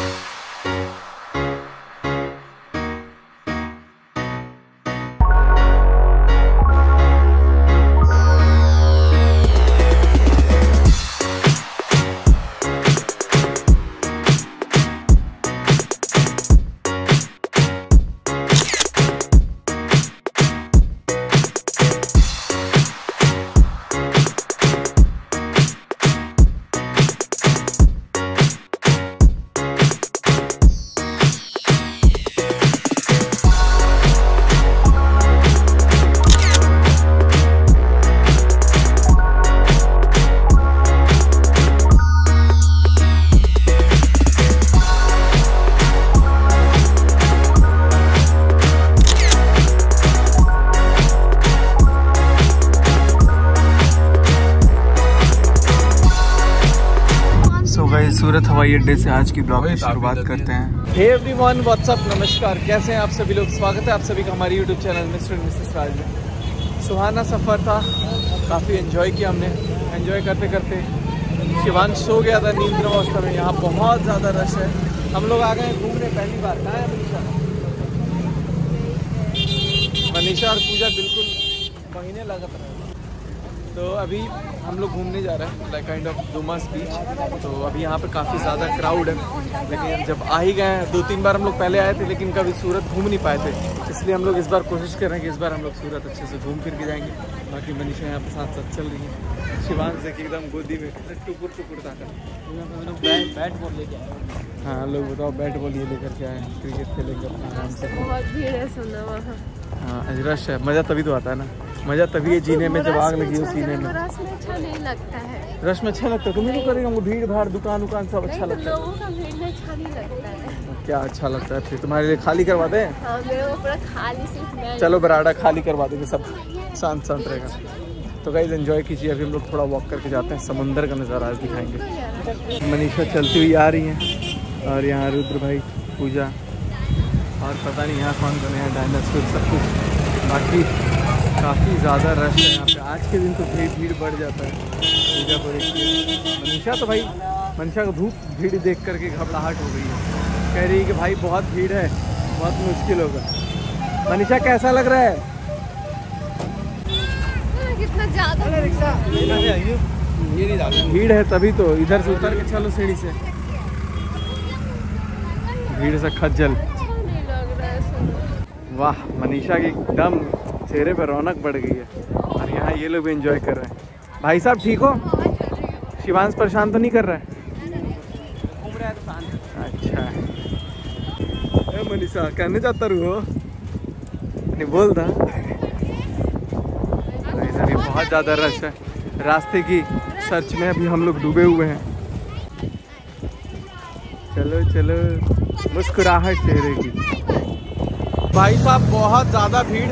Yeah. सूरत हवाई अड्डे से आज की ब्लॉग की शुरुआत करते हैं। हे एवरीवन व्हाट्सअप नमस्कार। कैसे हैं आप सभी लोग? स्वागत है आप सभी का हमारे YouTube channel mister Mrs Raj में। सुहाना सफ़र था। काफ़ी एंजॉय किया हमने। एंजॉय करते करते शिवान सो गया था नींद अवस्था में। यहाँ बहुत ज़्यादा रश है। हम लोग आ गए हैं घूमने। पहली बार। कहाँ है मनीषा? मनीषा और पूजा बिल्कुल महीने लगत रहे। तो अभी हम लोग घूमने जा रहे हैं like kind of Dumas beach तो अभी यहाँ पे काफ़ी ज़्यादा क्राउड है। लेकिन जब आ ही गए हैं दो तीन बार हम लोग पहले आए थे लेकिन कभी सूरत घूम नहीं पाए थे। इसलिए हम लोग इस बार कोशिश कर रहे हैं कि इस बार हम लोग सूरत अच्छे से घूम फिर के जाएँगे। बाकी मनीषा यहाँ पे साथ साथ चल रही है। शिवान से एकदम गोदी में टुकुर टुकुर ताकर बैट बॉल लेके आए हाँ लोग बताओ बैट बॉल ये लेकर के आए क्रिकेट खेलेंगे अपने आराम से। बहुत भीड़ है सुना वहाँ हाँ रश है मज़ा तभी तो आता है ना। मज़ा तभी है जीने में जब आग लगी हो सीने में। रस में अच्छा नहीं लगता है। रश में अच्छा लगता है तुम्हें तो करेगा वो भीड़ भाड़ दुकान उकान सब अच्छा तो लगता है। लोगों का भीड़ में अच्छा नहीं लगता है। क्या अच्छा लगता है फिर तुम्हारे लिए खाली करवा दें? हाँ मेरे को पूरा खाली सिर्फ़ मैं चलो बराडा खाली करवा देंगे सब शांत शांत रहेगा। तो गाइज़ एंजॉय कीजिए अभी हम लोग थोड़ा वॉक करके जाते हैं समंदर का नज़ारा आज दिखाएँगे। मनीषा चलती हुई आ रही हैं और यहाँ रुद्र भाई पूजा और पता नहीं यहाँ कौन कौन है डायनासोर सब कुछ। बाकी काफ़ी ज़्यादा रश है यहाँ पे। आज के दिन तो भीड़ भीड़ बढ़ जाता है। पूजा को देखिए। मनीषा तो भाई मनीषा को धूप भीड़ देख करके घबराहट हो गई है। कह रही है कि भाई बहुत भीड़ है। बहुत मुश्किल होगा। मनीषा कैसा लग रहा है? हाँ, कितना ज़्यादा भीड़ है। तभी तो इधर से उतर के चलो सीढ़ी से। भीड़ से खज्जल। अच्छा है वाह मनीषा की एकदम चेहरे पर रौनक बढ़ गई है। और यहाँ ये लोग भी एंजॉय कर रहे हैं। भाई साहब, ठीक हो? शिवांश परेशान तो नहीं कर रहा है? अच्छा। ए, मनीषा, कहने जाता रू हो नहीं, बोल ये बहुत ज़्यादा रश है। रास्ते की सर्च में अभी हम लोग डूबे हुए हैं। चलो चलो। मुस्कुराहट चेहरे की। भाई साहब, बहुत ज़्यादा भीड़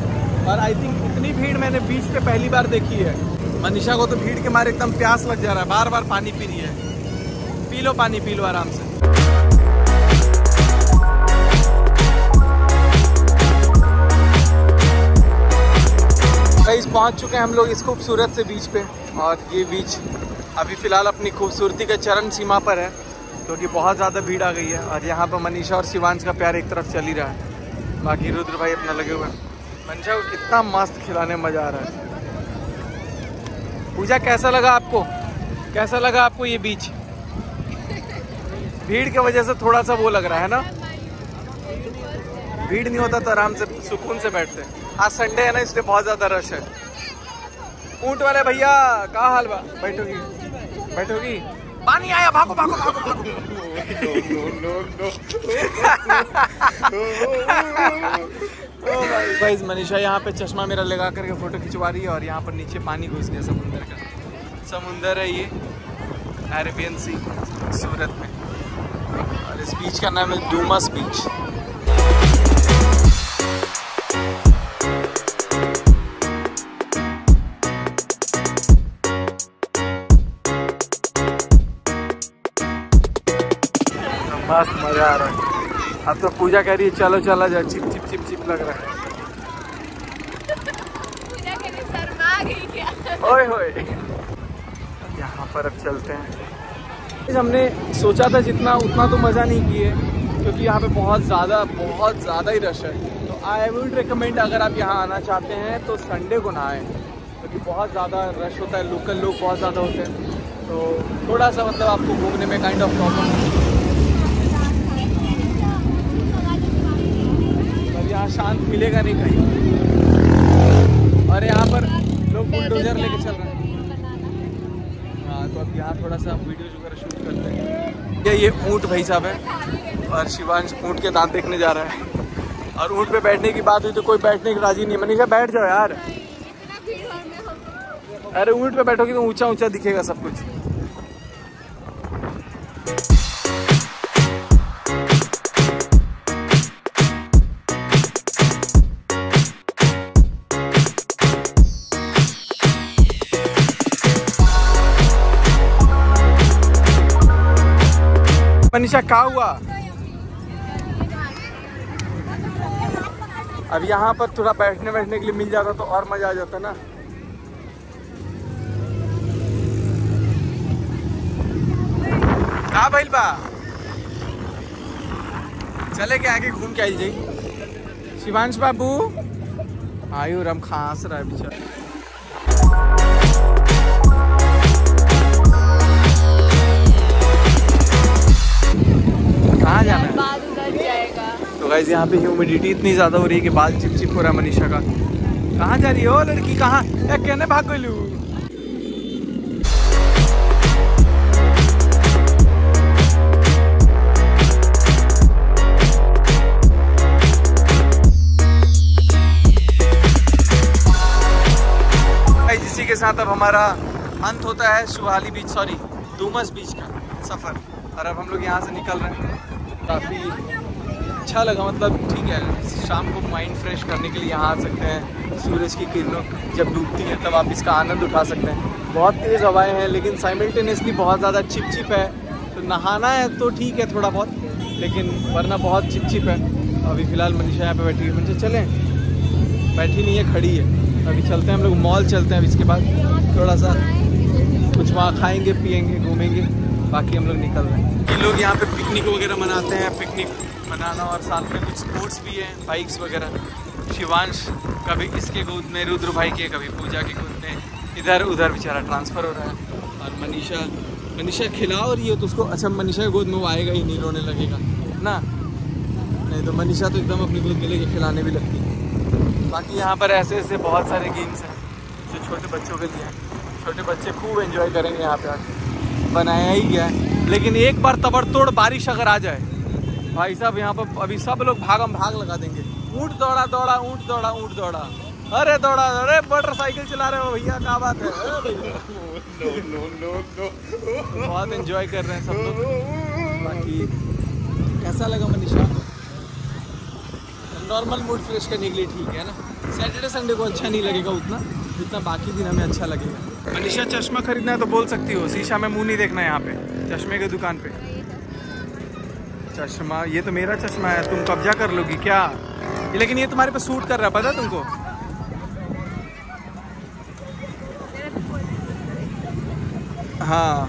और आई थिंक इतनी भीड़ मैंने बीच पे पहली बार देखी है। मनीषा को तो भीड़ के मारे एकदम प्यास लग जा रहा है। बार बार पानी पी रही है। पी लो पानी, पी लो आराम से। पहुँच चुके हैं हम लोग इस खूबसूरत से बीच पे। और ये बीच अभी फ़िलहाल अपनी खूबसूरती के चरण सीमा पर है, क्योंकि तो बहुत ज़्यादा भीड़ आ गई है। और यहाँ पर मनीषा और शिवांश का प्यार एक तरफ़ चल ही रहा है। बाकी रुद्र भाई अपना लगे हुए हैं। मनीषा को कितना मस्त खिलाने मज़ा आ रहा है पूजा कैसा लगा आपको कैसा लगा आपको ये बीच भीड़ की वजह से थोड़ा सा वो लग रहा है ना भीड़ नहीं होता तो आराम से सुकून से बैठते आज संडे है ना इसलिए बहुत ज़्यादा रश है ऊँट वाले भैया कहा हाल बा बैठोगी बैठोगी पानी आया भागो भागो भागो भागो भाई मनीषा यहाँ पे चश्मा मेरा लगा करके फ़ोटो खिंचवा रही है और यहाँ पर नीचे पानी घुस गया समुंदर का। समुंदर है ये अरेबियन सी सूरत में। और इस बीच का नाम है डूमस बीच मस्त मज़ा आ रहा है। अब तो पूजा कह रही है, चलो, चला, जा चिप। चिप चिप लग रहा है। ओए होए। यहाँ पर अब चलते हैं। हमने सोचा था जितना उतना तो मज़ा नहीं किए क्योंकि यहाँ पे बहुत ज़्यादा बहुत ज़्यादा ही रश है। तो आई वुड रिकमेंड अगर आप यहाँ आना चाहते हैं तो संडे को ना आएँ क्योंकि बहुत ज़्यादा रश होता है लोकल लोग बहुत ज़्यादा होते हैं। तो थोड़ा सा मतलब आपको घूमने में काइंड ऑफ़ प्रॉब्लम अब यहाँ शांत मिलेगा नहीं कहीं। और यहाँ पर लोग बुलडोजर लेके चल रहे हैं। हाँ तो अब यहाँ थोड़ा सा वीडियोज़ वगैरह शूट करते हैं। ये ये ऊँट भाई साहब है और शिवांश ऊँट के दांत देखने जा रहा है। और ऊँट पे बैठने की बात हुई तो कोई बैठने की राज़ी नहीं मनीषा, बैठ जाओ यार। अरे ऊँट पे बैठोगे तो ऊँचा ऊँचा दिखेगा सब कुछ। मनीषा, क्या हुआ? अब यहाँ पर थोड़ा बैठने बैठने के लिए मिल जाता तो और मज़ा आ जाता ना। का भइल बा। चले के आगे घूम के आई जाई शिवांश बाबू। आयु रम खास रहा है बेचारा। कहाँ जाना है? तो गाइज़ यहाँ पे ह्यूमिडिटी इतनी ज़्यादा हो रही है कि बाल चिपचिप हो रहा है मनीषा का। कहाँ जा रही हो लड़की? कहाँ? कहने भाग गई इसी के साथ अब हमारा अंत होता है सुहाली बीच सॉरी डूमस बीच का सफ़र। और अब हम लोग यहाँ से निकल रहे हैं। काफ़ी अच्छा लगा मतलब ठीक है, शाम को माइंड फ्रेश करने के लिए यहाँ आ सकते हैं, सूरज की किरणों जब डूबती है, तब आप इसका आनंद उठा सकते हैं। बहुत तेज़ हवाएँ हैं, लेकिन साइमल्टेनियसली बहुत ज़्यादा चिप चिप है। तो नहाना है तो ठीक है थोड़ा बहुत, लेकिन वरना बहुत चिप चिप है। अभी फ़िलहाल मनीषा यहाँ पे बैठी है। मुझे चलें। बैठी नहीं है, खड़ी है। अभी चलते हैं हम लोग, मॉल चलते हैं अभी इसके बाद। थोड़ा सा कुछ वहाँ खाएँगे, पियेंगे, घूमेंगे। बाकी हम लोग निकल रहे हैं। ये लोग यहाँ पे पिकनिक वगैरह मनाते हैं पिकनिक मनाना और साथ में कुछ स्पोर्ट्स भी हैं बाइक्स वगैरह। शिवांश कभी इसके गोद में रुद्र भाई के, कभी पूजा के गोद में इधर उधर बेचारा ट्रांसफ़र हो रहा है। और मनीषा मनीषा खिलाओ रही है तो उसको अच्छा मनीषा के गोद में वो आएगा ही नहीं, रोने लगेगा। ना? नहीं तो मनीषा तो एकदम अपनी गोद में लेके खिलाने भी लगती है। बाकी यहाँ पर ऐसे ऐसे बहुत सारे गेम्स हैं, जो छोटे बच्चों के लिए छोटे बच्चे खूब एंजॉय करेंगे यहाँ पे आके। बनाया ही गया है। लेकिन एक बार तबड़तोड़ बारिश अगर आ जाए भाई साहब यहाँ पर अभी सब लोग भागम भाग लगा देंगे। ऊँट दौड़ा दौड़ा ऊँट दौड़ा ऊँट दौड़ा। अरे दौड़ा अरे मोटरसाइकिल चला रहे हो भैया क्या बात है। बहुत एंजॉय कर रहे हैं सब लोग। बाकी कैसा लगा मनीषा? नॉर्मल मूड फ्रेश करने के लिए ठीक है ना? सैटरडे संडे को अच्छा नहीं लगेगा उतना, जितना बाकी दिन हमें अच्छा लगेगा। मनीषा चश्मा खरीदना है तो बोल सकती हो, शीशा में मुँह नहीं देखना है यहाँ पे, चश्मे की दुकान पे। चश्मा, ये तो मेरा चश्मा है, तुम कब्जा कर लोगी क्या? लेकिन ये तुम्हारे पे सूट कर रहा है, पता तुमको? हाँ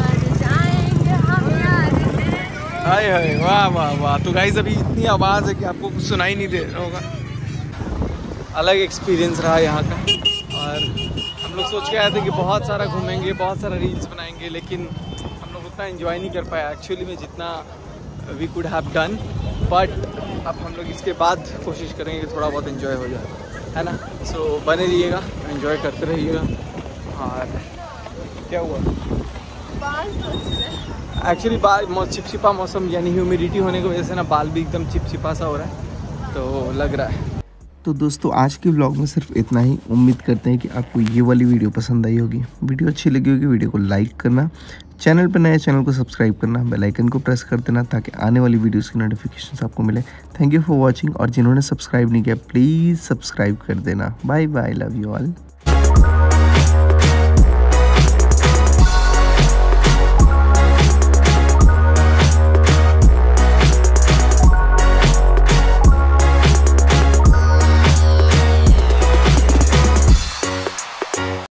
आज जाएँगे हम यार हैं। हाय हाय वाह वाह वाह। तो गाइज़ अभी इतनी आवाज़ है कि आपको कुछ सुनाई नहीं दे रहा होगा। अलग एक्सपीरियंस रहा यहाँ का। और हम लोग सोच के आए थे कि बहुत सारा घूमेंगे बहुत सारा रील्स बनाएँगे लेकिन हम लोग उतना एंजॉय नहीं कर पाया एक्चुअली में जितना we could have done but अब हम लोग इसके बाद कोशिश करेंगे कि थोड़ा बहुत इन्जॉय हो जाए। है ना? सो so, बने रहिएगा इन्जॉय करते रहिएगा। और क्या हुआ? एक्चुअली बाल चिपचिपा मौसम यानी ह्यूमिडिटी होने की वजह से ना बाल भी एकदम चिपचिपा सा हो रहा है तो लग रहा है। तो दोस्तों, आज के ब्लॉग में सिर्फ़ इतना ही। उम्मीद करते हैं कि आपको ये वाली वीडियो पसंद आई होगी। वीडियो अच्छी लगी होगी वीडियो को लाइक करना। चैनल पर नए चैनल को सब्सक्राइब करना। बेल आइकन को प्रेस कर देना ताकि आने वाली वीडियोस की नोटिफिकेशन आपको मिले। थैंक यू फॉर वॉचिंग और जिन्होंने सब्सक्राइब नहीं किया प्लीज़ सब्सक्राइब कर देना। Bye bye love you all